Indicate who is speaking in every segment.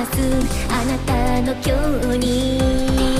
Speaker 1: ます。あなたの今日に。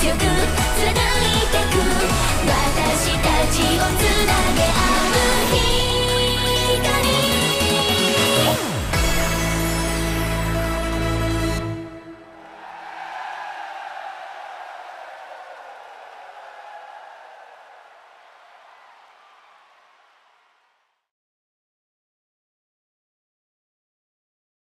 Speaker 1: 強く貫いてく。私たち